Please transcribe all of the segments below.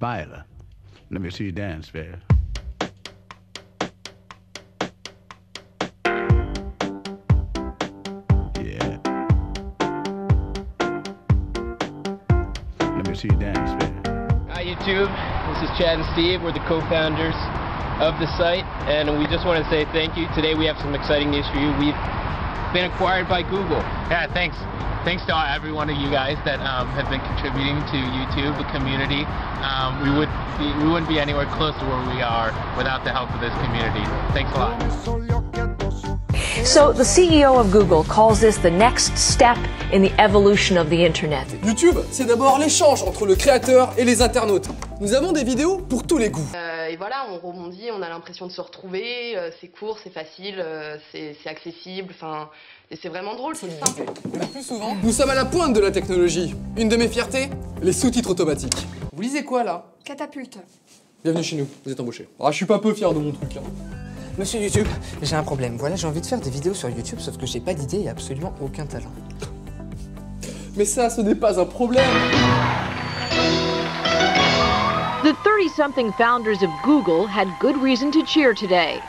Viola, let me see you dance, fair. Yeah. Let me see you dance, fair. Hi YouTube, this is Chad and Steve. We're the co-founders of the site and we just want to say thank you. Today we have some exciting news for you. We've been acquired by Google. Yeah, thanks. Thanks to every one of you guys that um, have been contributing to YouTube, the community. Um, we would be, we wouldn't be anywhere close to where we are without the help of this community. Thanks a lot. So, the CEO of Google calls this the next step in the evolution of the internet. YouTube, c'est d'abord l'échange entre le créateur et les internautes. Nous avons des vidéos pour tous les goûts. Euh, et voilà, on rebondit, on a l'impression de se retrouver, euh, c'est court, c'est facile, euh, c'est accessible, enfin, et c'est vraiment drôle, c'est simple. Le plus souvent, nous sommes à la pointe de la technologie. Une de mes fiertés, les sous-titres automatiques. Vous lisez quoi là? Catapulte. Bienvenue chez nous, vous êtes embauché. Ah, je suis pas peu fier de mon truc. Hein. Monsieur YouTube, j'ai un problème. Voilà, j'ai envie de faire des vidéos sur YouTube, sauf que j'ai pas d'idée et absolument aucun talent. Mais ça, ce n'est pas un problème. The 30 something founders of Google had good reason to cheer today.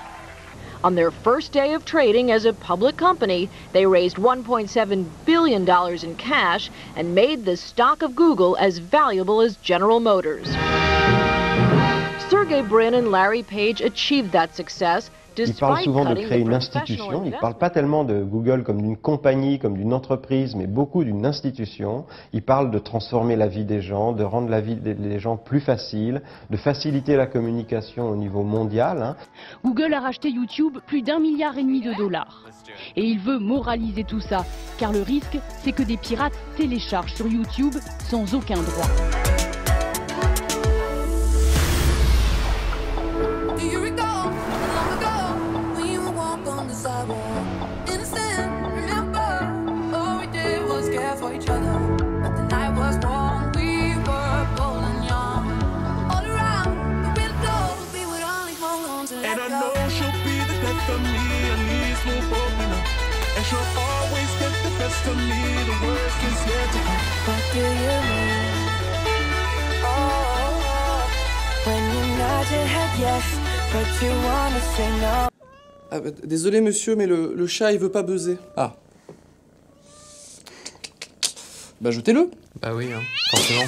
On their first day of trading as a public company, they raised $1.7 billion in cash and made the stock of Google as valuable as General Motors. Il parle souvent de créer une institution. Il ne parle pas tellement de Google comme d'une compagnie, comme d'une entreprise, mais beaucoup d'une institution. Il parle de transformer la vie des gens, de rendre la vie des des gens plus facile, de faciliter la communication au niveau mondial. hein. Google a racheté YouTube plus d'un milliard et demi de dollars. Et il veut moraliser tout ça, car le risque, c'est que des pirates téléchargent sur YouTube sans aucun droit. And I know she'll be the death of me, at least we'll both know. And she'll always get the best of me, the worst is yet to come. What do you mean? Oh, when you nod your head yes, but you wanna say no. Ah, bah, désolé monsieur, mais le, le chat il veut pas buzzer. Ah. Bah jetez-le. Bah oui, hein, forcément.